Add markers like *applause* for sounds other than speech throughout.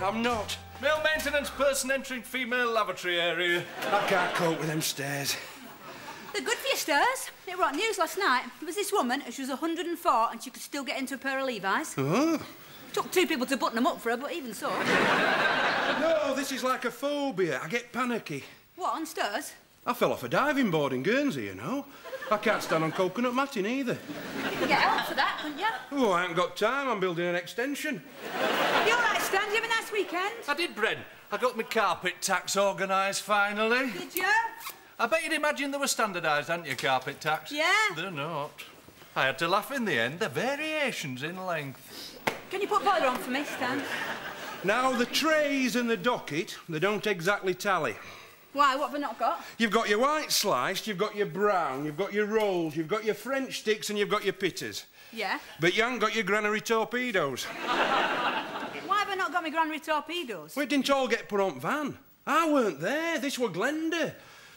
Norman? I'm not. Male maintenance person entering female lavatory area. I can't cope with them stairs. They're good for your stairs. It wrote news last night. There was this woman, and she was 104, and she could still get into a pair of Levi's. Oh. Took two people to button them up for her, but even so. No, this is like a phobia. I get panicky. What, on stairs? I fell off a diving board in Guernsey, you know. I can't stand on coconut matting either. You could get help for that, couldn't you? Oh, I haven't got time. I'm building an extension. You all right, Stan? Did you have a nice weekend? I did, Bren. I got my carpet tacks organised finally. Did you? I bet you'd imagine they were standardised, hadn't you, carpet tacks? Yeah. They're not. I had to laugh in the end. The variations in length. Can you put boiler on for me, Stan? Now, the trays and the docket, they don't exactly tally. Why, what have I not got? You've got your white sliced, you've got your brown, you've got your rolls, you've got your French sticks, and you've got your pittas. Yeah. But you haven't got your granary torpedoes. *laughs* Why have I not got my granary torpedoes? Well, it didn't all get put on van. I weren't there. This were Glenda.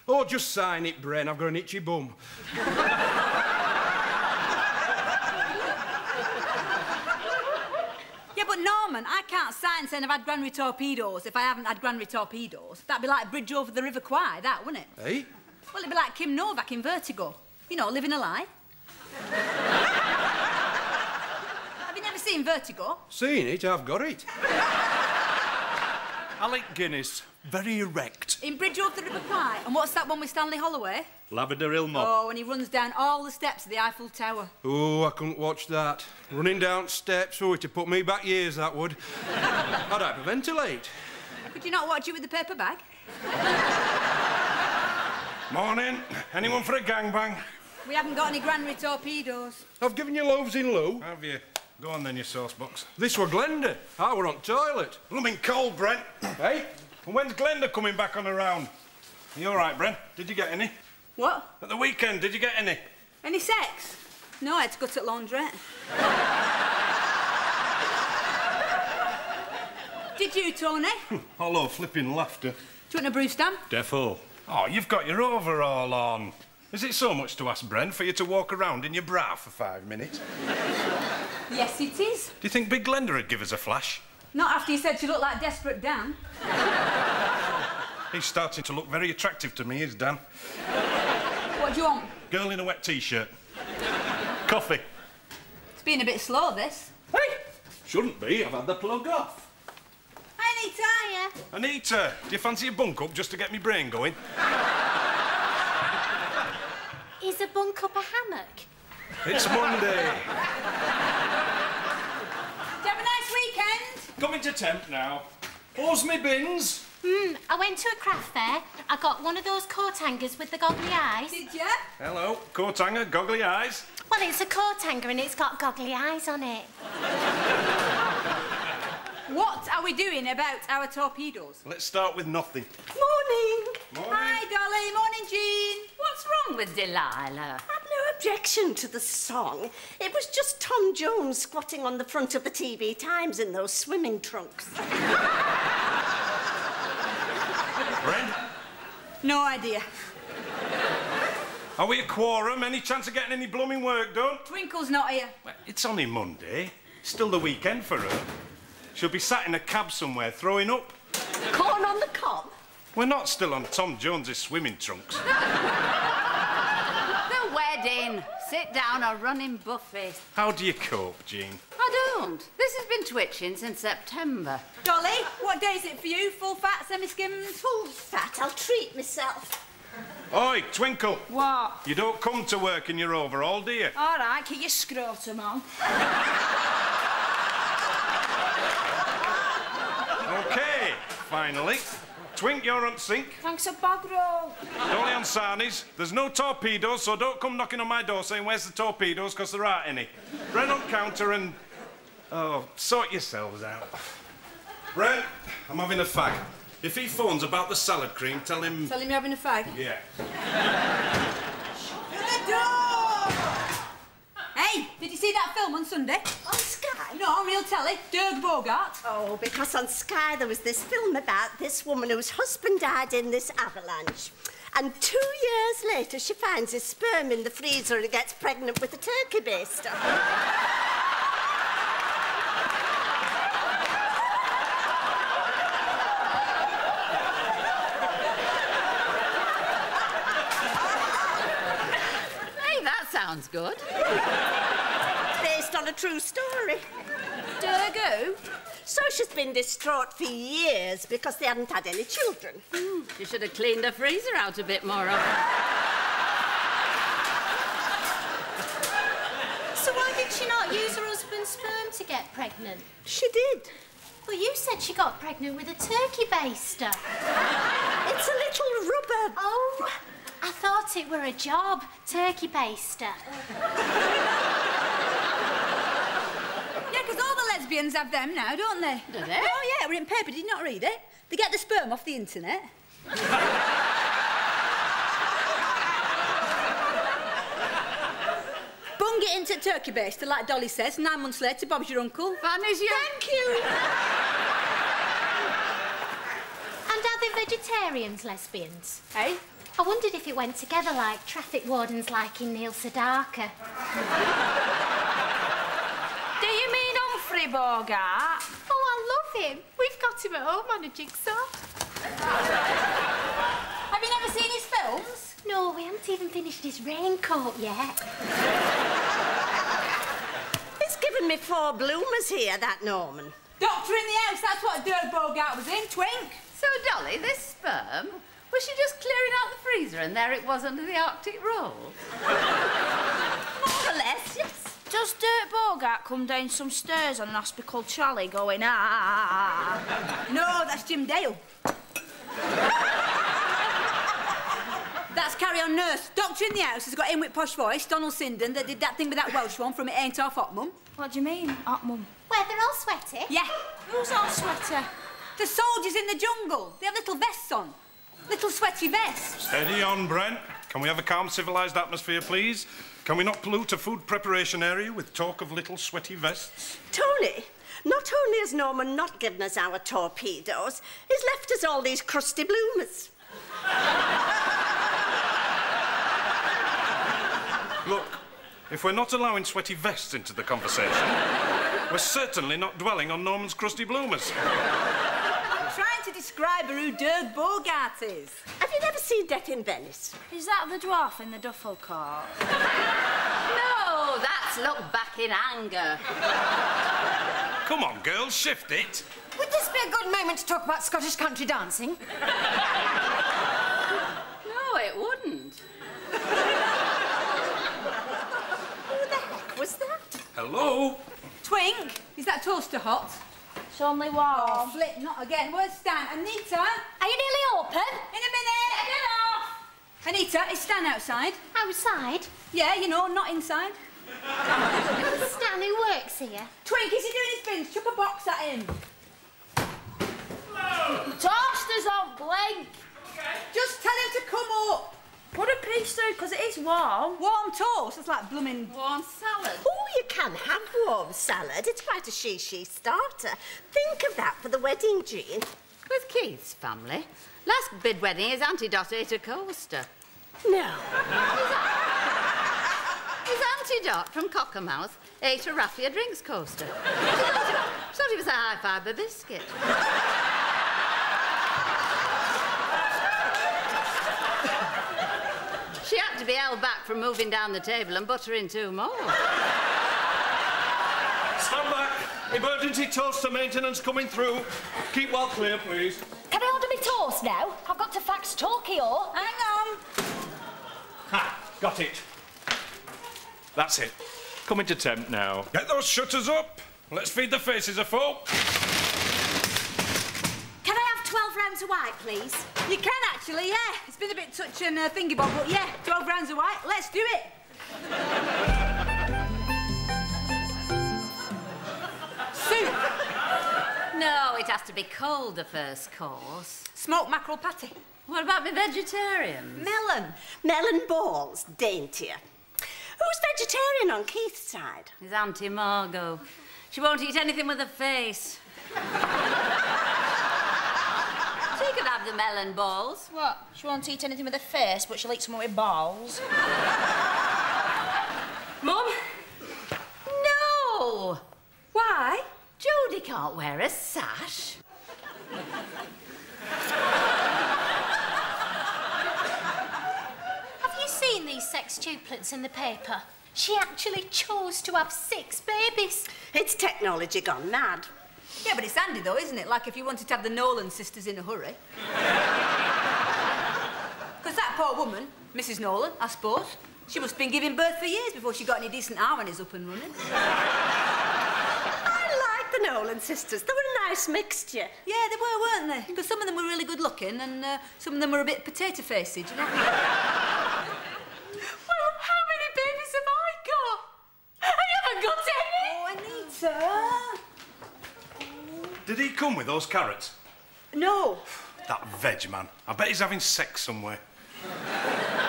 Oh, just sign it, Bren. I've got an itchy bum. Yeah, but Norman, I can't sign saying I've had granary torpedoes if I haven't had granary torpedoes. That'd be like a Bridge over the River Kwai, that, wouldn't it? Hey? Well, it'd be like Kim Novak in Vertigo. You know, living a lie. Have seen Vertigo? Seen it, I've got it. *laughs* Alec Guinness, very erect. In Bridge over the River Kwai. And what's that one with Stanley Holloway? Lavender Hill Mob. Oh, and he runs down all the steps of the Eiffel Tower. Oh, I couldn't watch that. Running down steps, oh, it'd put me back years, that would. *laughs* I'd hyperventilate. Could you not watch it with the paper bag? *laughs* Morning. Anyone for a gangbang? We haven't got any granary torpedoes. I've given you loaves in lieu. Have you? Go on then, your sauce box. This were Glenda. I were on toilet. Blooming cold, Bren. Hey? And when's Glenda coming back on her own? Are you all right, Bren? Did you get any? What? At the weekend, did you get any? Any sex? No, I had to go to the laundrette. *laughs* Did you, Tony? *laughs* Do Hollow flipping laughter. Do you want a brew stamp? Defo. Oh, you've got your overall on. Is it so much to ask Bren for you to walk around in your bra for five minutes? *laughs* Yes, it is. Do you think Big Glenda would give us a flash? Not after you said she looked like Desperate Dan. He's starting to look very attractive to me, is Dan. What do you want? Girl in a wet t-shirt. Coffee. It's been a bit slow, this. Hey! Shouldn't be. I've had the plug off. Hi, Anita. Hiya. Anita, do you fancy a bunk up just to get me brain going? Is a bunk up a hammock? It's Monday. Did you have a nice weekend? Coming to temp now. Pause me bins. Hmm, I went to a craft fair. I got one of those coat hangers with the goggly eyes. Did you? Hello, coat hanger, goggly eyes. Well, it's a coat hanger and it's got goggly eyes on it. *laughs* What are we doing about our torpedoes? Let's start with nothing. Morning. Morning. Hi, Dolly. Morning, Jean. What's wrong with Delilah? I've no objection to the song. It was just Tom Jones squatting on the front of the TV Times in those swimming trunks. *laughs* Bren, No idea. are we a quorum? Any chance of getting any blooming work done? Twinkle's not here. Well, it's only Monday. Still the weekend for her. She'll be sat in a cab somewhere throwing up. Corn on the cob. We're not still on Tom Jones's swimming trunks. The wedding. Sit down or run in buffet. How do you cope, Jean? I don't. This has been twitching since September. Dolly, what day is it for you? Full fat, semi-skimmed? Full fat, I'll treat myself. Oi, Twinkle. What? You don't come to work in your overall, do you? All right, keep your scrotum on. Okay, finally. Twink, you're on sink. Thanks a bag roll. Dolly on Sarnies. There's no torpedoes, so don't come knocking on my door saying, where's the torpedoes, because there aren't any. Bren on counter and... Oh, sort yourselves out. Bren, I'm having a fag. If he phones about the salad cream, tell him... Tell him you're having a fag. Yeah. Shut the door! Hey, did you see that film on Sunday? On not on real telly. Dirk Bogarde. Oh, because on Sky there was this film about this woman whose husband died in this avalanche. And two years later, she finds his sperm in the freezer and gets pregnant with a turkey baster. hey, that sounds good. Based on a true story. Durgo? So she's been distraught for years because they hadn't had any children. You should have cleaned her freezer out a bit more often. So why did she not use her husband's sperm to get pregnant? She did. Well, you said she got pregnant with a turkey baster. It's a little rubber. Oh, I thought it were a job, turkey baster. Yeah, because all the lesbians have them now, don't they? Do they? Oh, yeah, we're in paper. Did you not read it? They get the sperm off the internet. *laughs* Bung it into turkey baster, like Dolly says. Nine months later, Bob's your uncle. Fanny's your... Thank you. *laughs* And are they vegetarians, lesbians? Hey? I wondered if it went together like traffic wardens like in Neil Sedaka. *laughs* Do you mean Humphrey Bogart? Oh, I love him. We've got him at home on a jigsaw. *laughs* Have you never seen his films? No, we haven't even finished his raincoat yet. He's given me four bloomers here, that Norman. Doctor in the house, that's what Dirk Bogarde was in, twink. So, Dolly, this sperm, was she just clearing out the freezer and there it was under the Arctic roll? *laughs* More or less, yes. Does Dirk Bogarde come down some stairs on an hospital trolley going, ah? No, that's Jim Dale. That's Carry On Nurse. Doctor in the house has got in with posh voice, Donald Sinden, that did that thing with that Welsh one from It Ain't Half Hot Mum. What do you mean, hot mum? Where they're all sweaty. Yeah. Who's all sweaty? The soldiers in the jungle. They have little vests on. Little sweaty vests. Steady on, Bren. Can we have a calm, civilised atmosphere, please? Can we not pollute a food preparation area with talk of little sweaty vests? Tony, not only has Norman not given us our torpedoes, he's left us all these crusty bloomers. Look, if we're not allowing sweaty vests into the conversation, we're certainly not dwelling on Norman's crusty bloomers. I'm trying to describe who Dirk Bogarde is. Have you never seen Death in Venice? Is that the dwarf in the duffel coat? *laughs* No, that's look back in anger. Come on, girls, shift it. Would this be a good moment to talk about Scottish country dancing? No, it wouldn't. Who the heck was that? Hello? Twink, is that toaster hot? Only warm. Oh, flip, not again. Where's Stan? Anita? Are you nearly open? In a minute. Get off. Anita, is Stan outside? Outside? Yeah, you know, not inside. *laughs* Stan who works here. Twink, is he doing his bins? Chuck a box at him. Toaster's on blink. Okay. Just tell him to come up. Put a piece through, because it is warm. Warm toast. It's like blooming. Warm salad. Oh, you can have warm salad. It's quite a she-she starter. Think of that for the wedding, Jean. With Keith's family. Last bid wedding, his Auntie Dot ate a coaster. No. His Auntie Dot from Cockermouth ate a raffia drinks coaster. She thought it, she thought it was a high fibre biscuit. She had to be held back from moving down the table and buttering two more. Stand back. Emergency toaster maintenance coming through. Keep well clear, please. Can I order me toast now? I've got to fax Tokyo. Hang on. Ha! Got it. That's it. Coming to temp now. Get those shutters up. Let's feed the faces of folk. Can I have 12 rounds of white, please? You can actually, yeah. It's been a bit touch and uh, thingy bob, but yeah, 12 rounds of white. Let's do it. Soup. No, it has to be cold, the first course. Smoked mackerel patty. What about the vegetarians? Melon. Melon balls, daintier. Who's vegetarian on Keith's side? His Auntie Margot. She won't eat anything with a face. She could have the melon balls. What? She won't eat anything with her face, but she'll eat something with balls. Mum? No! Why? Jodie can't wear a sash. Have you seen these sextuplets in the paper? She actually chose to have six babies. It's technology gone mad. Yeah, but it's handy though, isn't it? Like if you wanted to have the Nolan sisters in a hurry. *laughs* Because that poor woman, Mrs. Nolan, I suppose, she must have been giving birth for years before she got any decent harmonies up and running. I like the Nolan sisters. They were a nice mixture. Yeah, they were, weren't they? Because some of them were really good looking and uh, some of them were a bit potato faced, you know? *laughs* Well, how many babies have I got? I haven't got any. Oh, Anita! Did he come with those carrots? No. That veg man. I bet he's having sex somewhere. The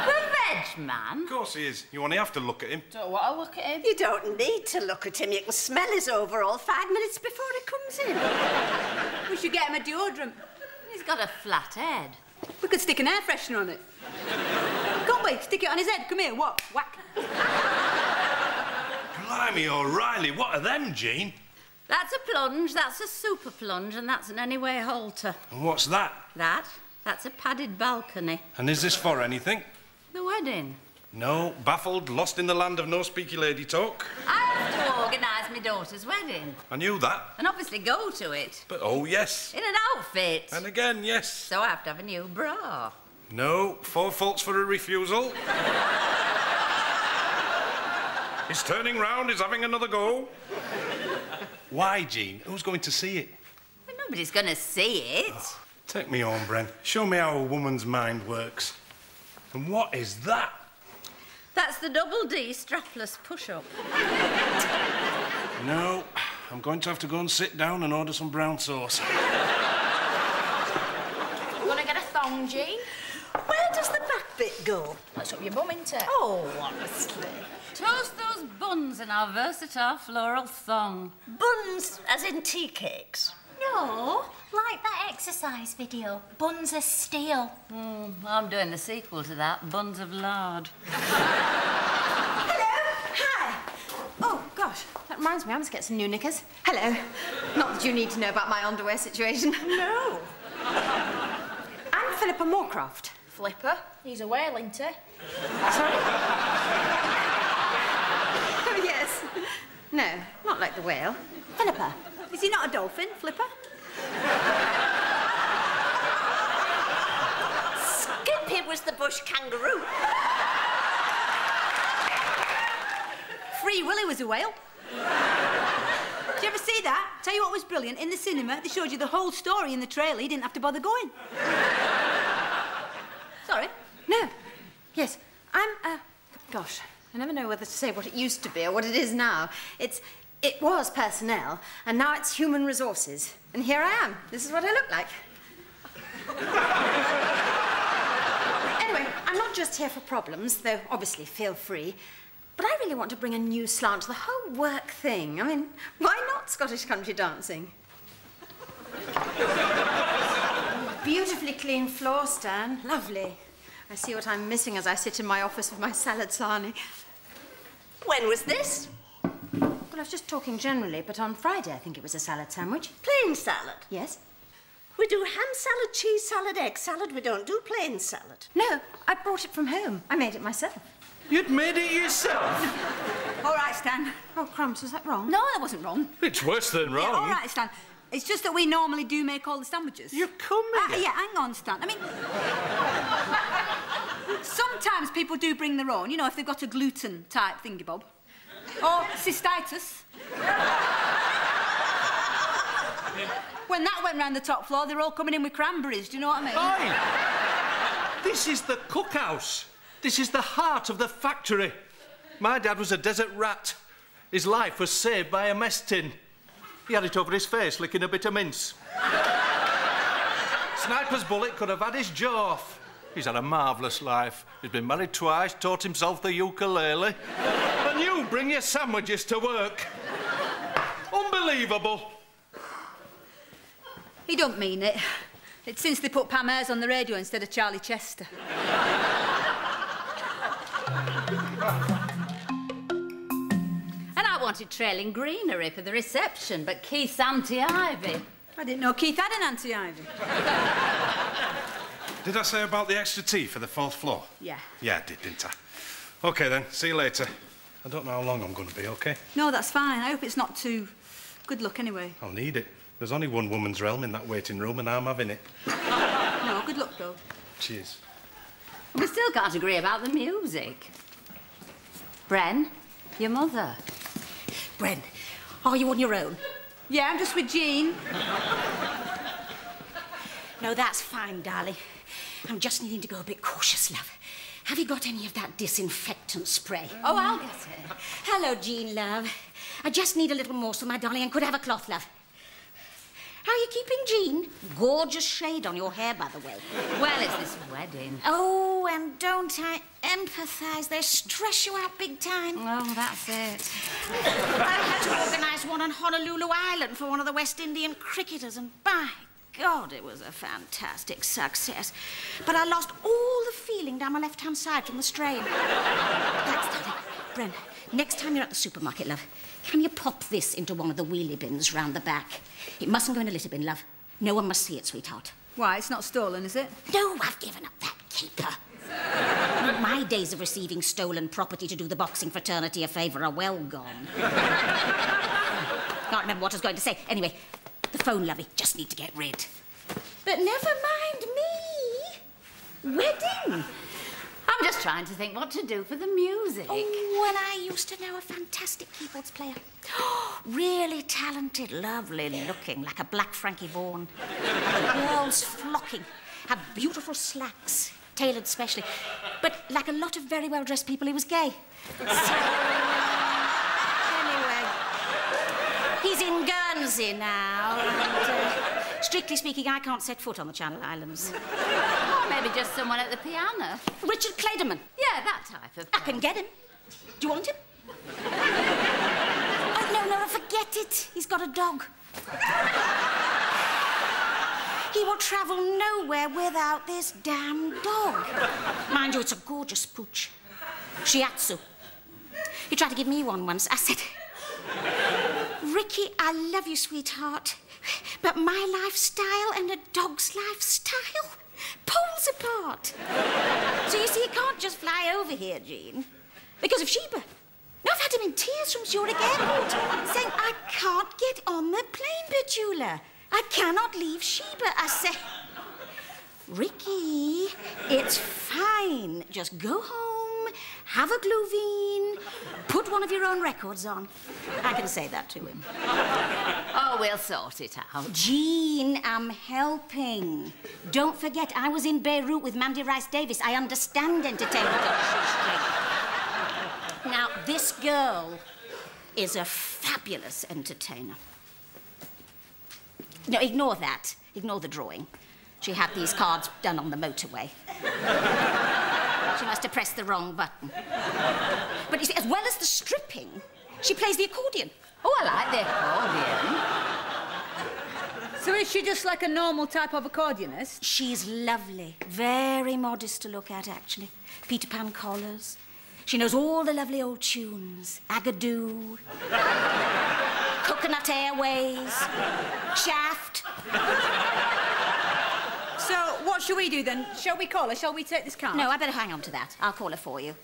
veg man. Of course he is. You only have to look at him. Don't want to look at him. You don't need to look at him. You can smell his overall five minutes before he comes in. *laughs* We should get him a deodorant. He's got a flat head. We could stick an air freshener on it. Can't we? Stick it on his head. Come here, what? Whack. Blimey, O'Reilly, what are them, Jean? That's a plunge, that's a super plunge, and that's an anyway halter. And what's that? That, that's a padded balcony. And is this for anything? The wedding. No, baffled, lost in the land of no speaky lady talk. I have to organise my daughter's wedding, I knew that. and obviously go to it But oh, yes. in an outfit. And again, yes. So I have to have a new bra. No, four faults for a refusal. *laughs* he's turning round, he's having another go. Why, Jean? Who's going to see it? But nobody's going to see it. Ah, take me on, Bren. Show me how a woman's mind works. And what is that? That's the double D strapless push-up. No, I'm going to have to go and sit down and order some brown sauce. Gonna get a thong, Jean? Where does the back bit go? That's up your bum, isn't it? Oh, honestly. Toast those buns in our versatile floral thong. Buns, as in tea cakes. No, like that exercise video. Buns of steel. Hmm, I'm doing the sequel to that, Buns of Lard. Hello, hi. Oh, gosh, that reminds me, I must get some new knickers. Hello. Not that you need to know about my underwear situation. No. I'm Philippa Moorcroft. Flipper. He's a whale, isn't he? Sorry? No, not like the whale. Philippa. Is he not a dolphin, Flipper? Skippy was the bush kangaroo. Free Willy was a whale. Did you ever see that? Tell you what was brilliant. In the cinema, they showed you the whole story in the trailer. You didn't have to bother going. Sorry. No. Yes, I'm, uh, gosh, I never know whether to say what it used to be or what it is now. It's, it was personnel, and now it's human resources. And here I am. This is what I look like. *laughs* anyway, I'm not just here for problems, though obviously feel free. But I really want to bring a new slant to the whole work thing. I mean, why not Scottish country dancing? *laughs* Beautifully clean floor, Stan. Lovely. I see what I'm missing as I sit in my office with my salad sarnie. When was this? Well, I was just talking generally, but on Friday I think it was a salad sandwich. Plain salad. Yes? We do ham salad, cheese salad, egg salad. We don't do plain salad. No, I brought it from home. I made it myself. You'd made it yourself. All right, Stan. Oh, crumbs, was that wrong? No, that wasn't wrong. It's worse than wrong. Yeah, all right, Stan. It's just that we normally do make all the sandwiches. You're coming. Uh, yeah, hang on, Stan. I mean, sometimes people do bring their own, you know, if they've got a gluten type thingy bob. Or cystitis. when that went round the top floor, they were all coming in with cranberries, do you know what I mean? Oi! This is the cookhouse. This is the heart of the factory. My dad was a desert rat. His life was saved by a mess tin. He had it over his face, licking a bit of mince. *laughs* Sniper's bullet could have had his jaw off. He's had a marvellous life. He's been married twice, taught himself the ukulele. *laughs* and you bring your sandwiches to work. Unbelievable. He don't mean it. It's since they put Pam Ayres on the radio instead of Charlie Chester. *laughs* And I wanted trailing greenery for the reception, but Keith's anti-ivy. I didn't know Keith had an anti-ivy. *laughs* Did I say about the extra tea for the fourth floor? Yeah. Yeah, I did, didn't I? OK, then. See you later. I don't know how long I'm going to be, OK? No, that's fine. I hope it's not too... Good luck, anyway. I'll need it. There's only one woman's realm in that waiting room, and I'm having it. *laughs* No, good luck, though. Cheers. We still can't agree about the music. Bren, your mother. Bren, are you on your own? Yeah, I'm just with Jean. No, that's fine, darling. I'm just needing to go a bit cautious, love. Have you got any of that disinfectant spray? Oh, I'll get it. Hello, Jean, love. I just need a little morsel, my darling, and could I have a cloth, love. How are you keeping, Jean? Gorgeous shade on your hair, by the way. Well, it's this wedding. Oh, and don't I empathise? They stress you out big time. Oh, that's it. I had to organise one on Honolulu Island for one of the West Indian cricketers, and by God, it was a fantastic success. But I lost all the feeling down my left-hand side from the strain. Thanks, darling. Bren, next time you're at the supermarket, love, can you pop this into one of the wheelie bins round the back? It mustn't go in a litter bin, love. No one must see it, sweetheart. Why, it's not stolen, is it? No, I've given up that caper. My days of receiving stolen property to do the boxing fraternity a favour are well gone. Can't remember what I was going to say. Anyway, the phone, lovey, just need to get rid. But never mind me. Wedding. I'm just trying to think what to do for the music. Oh, and I used to know a fantastic keyboards player. *gasps* really talented, lovely looking, like a black Frankie Vaughan. The girls flocking. Had beautiful slacks, tailored specially. But like a lot of very well dressed people, he was gay. So, *laughs* anyway, he's in Guernsey now. And, uh, strictly speaking, I can't set foot on the Channel Islands. Or maybe just someone at the piano. Richard Clayderman. Yeah, that type of. I can get him. Do you want him? oh, no, no, forget it. He's got a dog. he will travel nowhere without this damn dog. Mind you, it's a gorgeous pooch. Shiatsu. He tried to give me one once. I said, Ricky, I love you, sweetheart, but my lifestyle and a dog's lifestyle poles apart. so you see, he can't just fly over here, Jean, because of Sheba. Now I've had him in tears from Zurich Airport, saying, I can't get on the plane, Petula. I cannot leave Sheba. I say, Ricky, it's fine. Just go home, have a Glühwein, put one of your own records on. I can say that to him. We'll sort it out. Jean, I'm helping. Don't forget, I was in Beirut with Mandy Rice-Davies. I understand entertainment. now, this girl is a fabulous entertainer. No, ignore that. Ignore the drawing. She had these cards done on the motorway. she must have pressed the wrong button. But you see, as well as the stripping, she plays the accordion. Oh, I like the accordion. So is she just like a normal type of accordionist? She's lovely. Very modest to look at, actually. Peter Pan collars. She knows all the lovely old tunes. Agadoo. *laughs* Coconut Airways. Shaft. So what shall we do then? Shall we call her? Shall we take this card? No, I better hang on to that. I'll call her for you.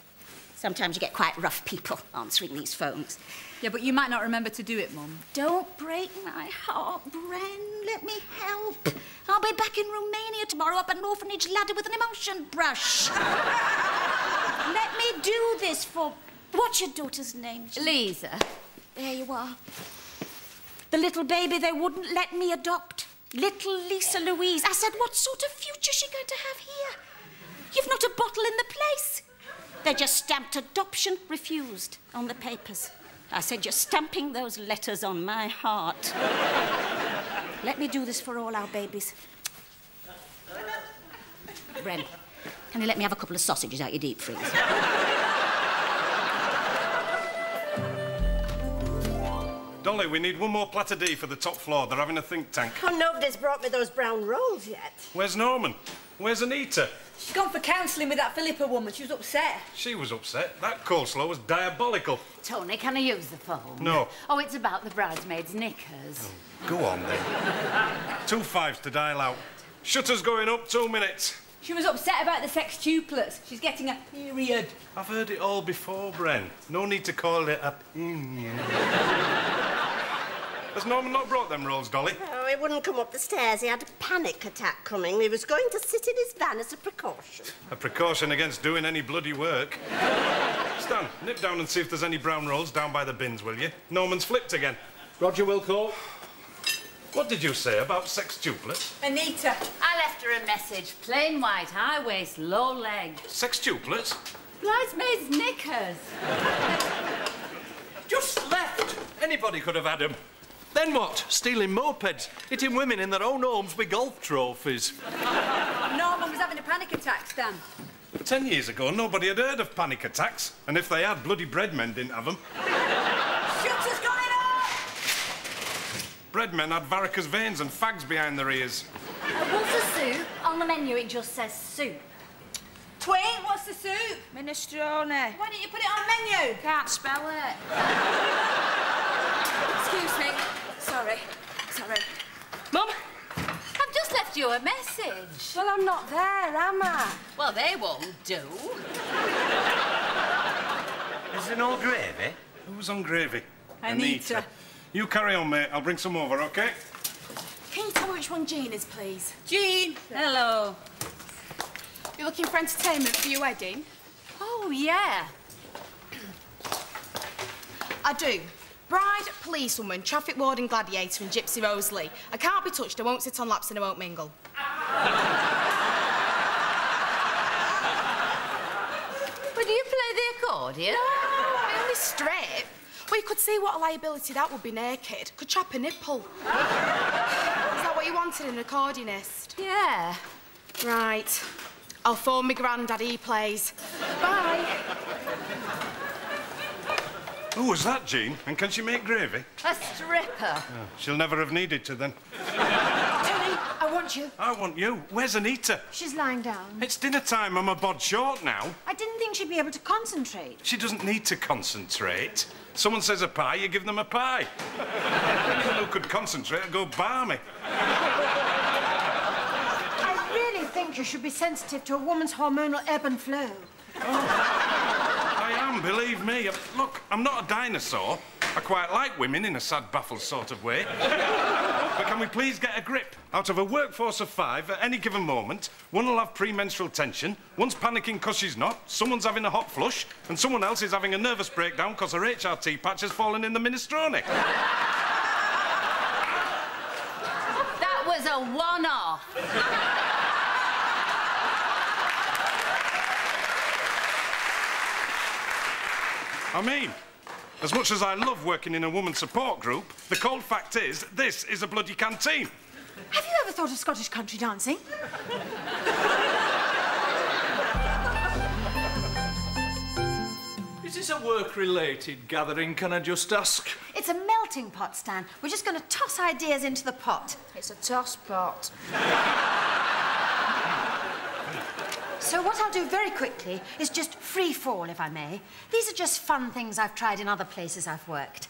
Sometimes you get quite rough people answering these phones. Yeah, but you might not remember to do it, Mum. Don't break my heart, Bren. Let me help. I'll be back in Romania tomorrow up an orphanage ladder with an emulsion brush. *laughs* Let me do this for... What's your daughter's name? Lisa. There you are. The little baby they wouldn't let me adopt. Little Lisa Louise. I said, what sort of future is she going to have here? You've not a bottle in the place. They just stamped adoption refused on the papers. I said, you're stamping those letters on my heart. *laughs* Let me do this for all our babies. Bren, can you let me have a couple of sausages out your deep freeze? Dolly, we need one more platter D for the top floor. They're having a think tank. Oh, nobody's brought me those brown rolls yet. Where's Norman? Where's Anita? She's gone for counselling with that Philippa woman. She was upset. She was upset. That coleslaw was diabolical. Tony, can I use the phone? No. Oh, it's about the bridesmaids' knickers. Go on then. Two fives to dial out. Shutter's going up, two minutes. She was upset about the sextuplets. She's getting a period. I've heard it all before, Bren. No need to call it a opinion. Has Norman not brought them rolls, Dolly? Oh, he wouldn't come up the stairs. He had a panic attack coming. He was going to sit in his van as a precaution. A precaution against doing any bloody work. Stan, nip down and see if there's any brown rolls down by the bins, will you? Norman's flipped again. Roger Wilco. What did you say about sextuplets? Anita. I left her a message. Plain white, high waist, low leg. Sex Sextuplets? Bridesmaids' knickers. *laughs* Just left. Anybody could have had them. Then what? Stealing mopeds, hitting women in their own homes with golf trophies. Norman was having a panic attack, Stan. Ten years ago, nobody had heard of panic attacks. And if they had, bloody breadmen didn't have them. Shooter's got it up! Breadmen had varicose veins and fags behind their ears. Uh, what's the soup? On the menu it just says soup. Twain, what's the soup? Minestrone. Why didn't you put it on menu? Can't spell it. *laughs* Excuse me. Sorry. Sorry. Mum, I've just left you a message. Well, I'm not there, am I? Well, they won't do. Is there no gravy? Who's on gravy? Anita. You carry on, mate. I'll bring some over, OK? Can you tell me which one Jean is, please? Jean. Hello. You're looking for entertainment for your wedding? Oh, yeah. I do. Bride, policewoman, traffic warden, gladiator and Gypsy Rose Lee. I can't be touched, I won't sit on laps and I won't mingle. But do you play the accordion? No, *laughs* I only strip. Well, you could see what a liability that would be naked. Could chop a nipple. Is that what you wanted, an accordionist? Yeah. Right. I'll phone my granddad, he plays. Bye. Who was that, Jean? And can she make gravy? A stripper. Ah, she'll never have needed to then. Tony, I want you. I want you. Where's Anita? She's lying down. It's dinner time. I'm a bod short now. I didn't think she'd be able to concentrate. She doesn't need to concentrate. Someone says a pie, you give them a pie. Who could concentrate would go barmy. I really think you should be sensitive to a woman's hormonal ebb and flow. I believe me. Uh, look, I'm not a dinosaur. I quite like women in a sad, baffled sort of way. *laughs* but can we please get a grip? Out of a workforce of five, at any given moment, one will have premenstrual tension, one's panicking because she's not, someone's having a hot flush, and someone else is having a nervous breakdown because her HRT patch has fallen in the minestrone. That was a one-off. I mean, as much as I love working in a woman support group, the cold fact is, this is a bloody canteen. Have you ever thought of Scottish country dancing? Is this a work-related gathering, can I just ask? It's a melting pot, Stan. We're just going to toss ideas into the pot. It's a toss pot. So what I'll do very quickly is just free fall, if I may. These are just fun things I've tried in other places I've worked.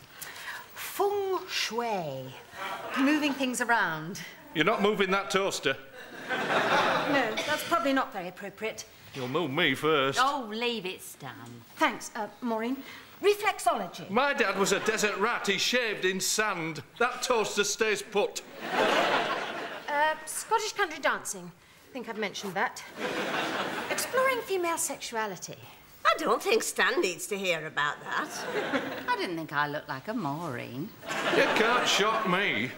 Feng shui. Moving things around. You're not moving that toaster. No, that's probably not very appropriate. You'll move me first. Oh, leave it, Stan. Thanks, uh, Maureen. Reflexology. My dad was a desert rat. He shaved in sand. That toaster stays put. Uh, Scottish country dancing. I think I've mentioned that. Exploring female sexuality. I don't think Stan needs to hear about that. I didn't think I looked like a Maureen. You can't shock me.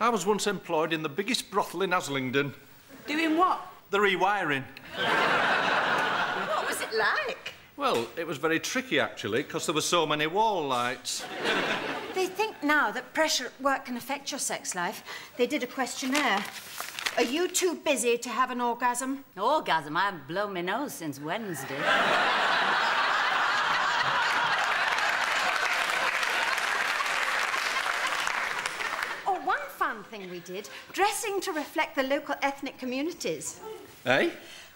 I was once employed in the biggest brothel in Islington. Doing what? The rewiring. What was it like? Well, it was very tricky, actually, because there were so many wall lights. They think now that pressure at work can affect your sex life. They did a questionnaire. Are you too busy to have an orgasm? Orgasm? I haven't blown my nose since Wednesday. Or one fun thing we did, dressing to reflect the local ethnic communities. Eh?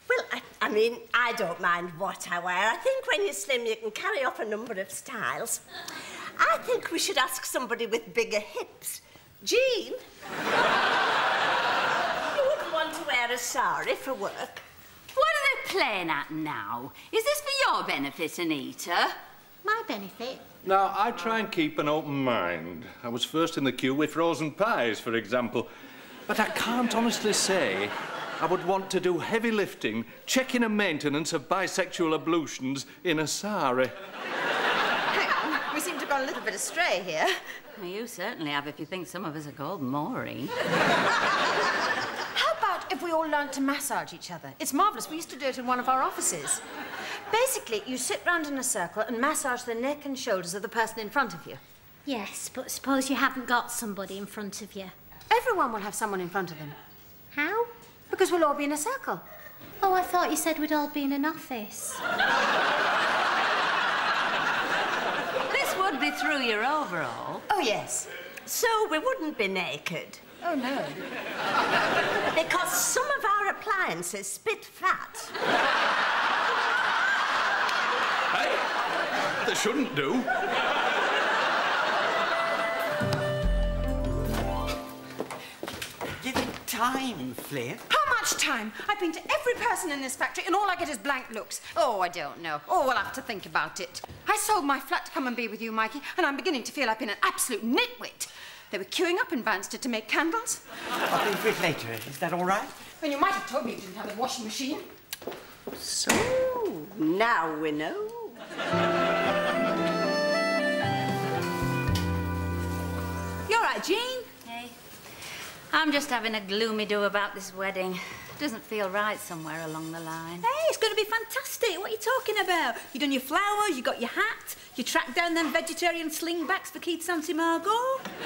Well, I, I mean, I don't mind what I wear. I think when you're slim, you can carry off a number of styles. I think we should ask somebody with bigger hips. Jean? You wouldn't want to wear a sari for work. What are they playing at now? Is this for your benefit, Anita? My benefit? Now, I try and keep an open mind. I was first in the queue with frozen pies, for example. But I can't honestly say I would want to do heavy lifting, checking and maintenance of bisexual ablutions in a sari. Hang on, we seem to have gone a little bit astray here. Well, you certainly have if you think some of us are called Maureen. *laughs* How about if we all learned to massage each other? It's marvellous. We used to do it in one of our offices. Basically, you sit round in a circle and massage the neck and shoulders of the person in front of you. Yes, but suppose you haven't got somebody in front of you. Everyone will have someone in front of them. How? Because we'll all be in a circle. Oh, I thought you said we'd all be in an office. This would be through your overall. Oh, yes. So we wouldn't be naked. Oh, no. Because some of our appliances spit fat. Hey, they shouldn't do. Give it time, Flip. How much time? I've been to every person in this factory and all I get is blank looks. Oh, I don't know. Oh, we'll have to think about it. I sold my flat to come and be with you, Mikey, and I'm beginning to feel I've been an absolute nitwit. They were queuing up in Banstead to make candles. I'll be with later. Is that all right? And you might have told me you didn't have a washing machine. So, now we know. You all right, Jean? Hey, I'm just having a gloomy do about this wedding. Doesn't feel right somewhere along the line. Hey, it's going to be fantastic. What are you talking about? You've done your flowers, you got your hat, you tracked down them vegetarian slingbacks for Keith Santi Margot.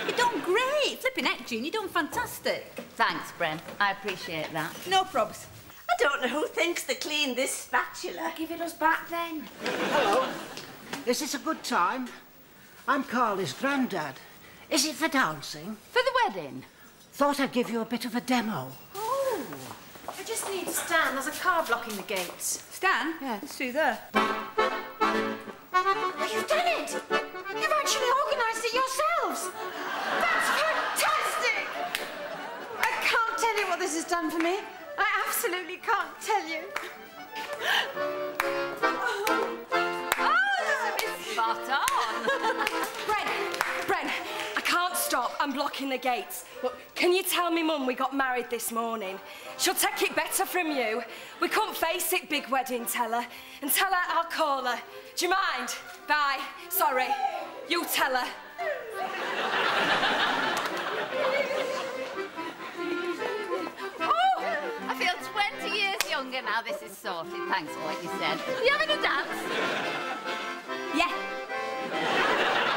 You've done great. Flipping heck, Jean, you've done fantastic. Thanks, Bren. I appreciate that. No probs. I don't know who thinks to clean this spatula. Give it us back then. Hello. Is this a good time? I'm Carly's granddad. Is it for dancing? For the wedding? Thought I'd give you a bit of a demo. Oh, I just need Stan. There's a car blocking the gates. Stan? Yeah. It's through there. You've done it! You've actually organised it yourselves! That's fantastic! I can't tell you what this has done for me. I absolutely can't tell you. Oh, this will be spot on. *laughs* Bren, Bren, I can't stop. I'm blocking the gates. Look, can you tell me Mum we got married this morning? She'll take it better from you. We couldn't face it, big wedding, tell her. And tell her I'll call her. Do you mind? Bye. Sorry. You tell her. Oh, I feel 20 years younger now this is sorted. Thanks for what you said. You having a dance? Yeah.